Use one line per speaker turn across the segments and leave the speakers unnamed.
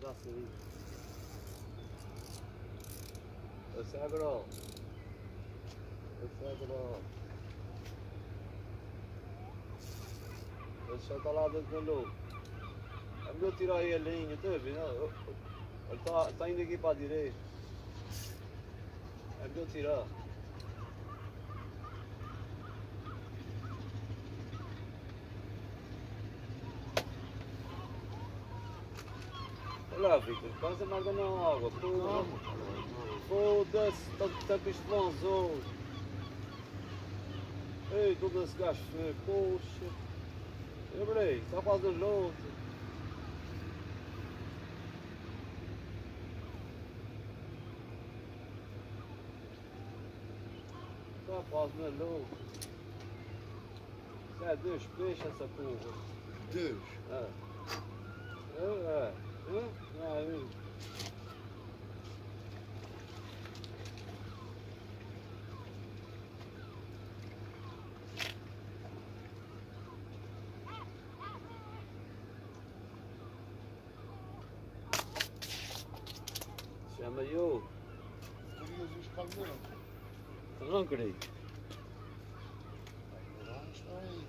brasserie. Esse é agro. Esse é agro. Esse é tá lá dentro do lobo. É melhor tirar aí a linha, tá vendo? Ele está tá indo aqui para a direita. É melhor tirar. Victor, quase amarga na água. Pô, Foda-se, tanto tempo isto lançou. Ei, todo esse gajo feio, poxa. Lembrei, está fazendo louco. Está fazendo louco. Isso é dois peixes essa porra.
Deus.
É. É, é. Chama eu.
Querias os palmeiras.
Arrancarei.
Lá está aí.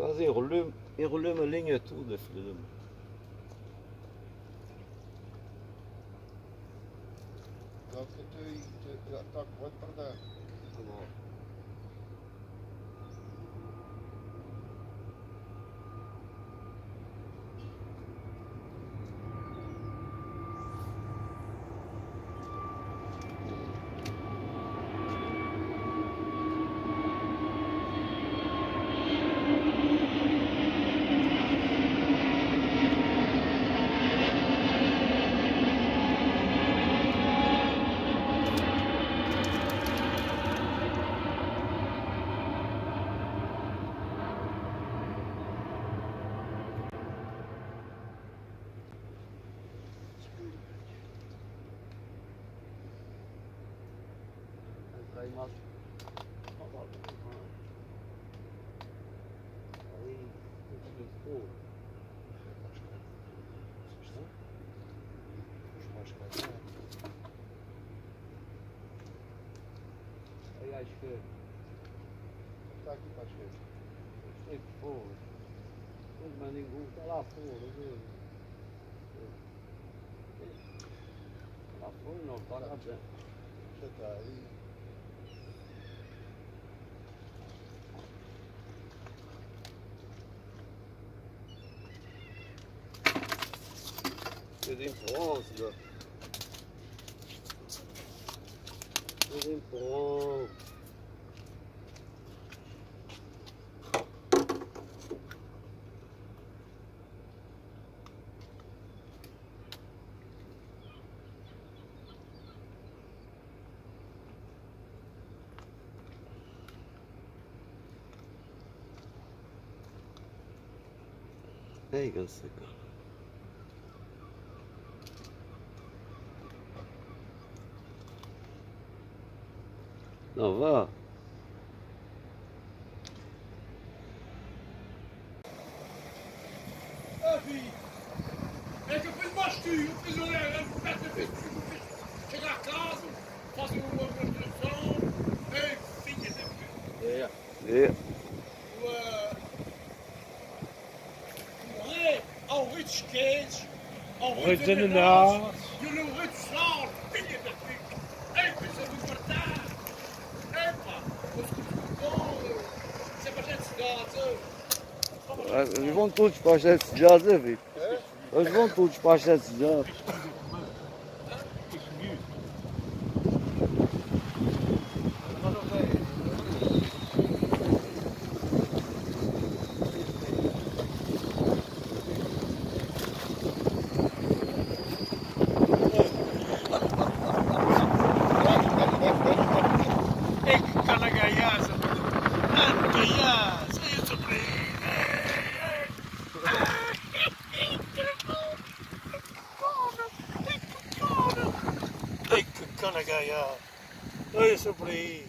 foi pela. Foi
para baixo.
Quase enrolou, enrolou uma linha toda, filho Aí mais. Aí, pô,
mais caros.
aí à esquerda.
Está aqui para a esquerda.
Que for. Pois, mas ninguém está lá fora, viu? Lá fora não, dentro.
Já está aí.
Tudo em bronze, Tudo em. Ei, Ganseca. Não, vá.
É que eu fiz bastinho, eu fiz o leão, eu fiz chegar a casa, faço uma construção, ei, filha da filha.
É. É.
Morrer ao de skate, ao
Rio de ananás.
e rio de sal,
Вон тут пошел, Джозеф. Вон тут пошел,
Джозеф. Gaia. Olha isso por aí.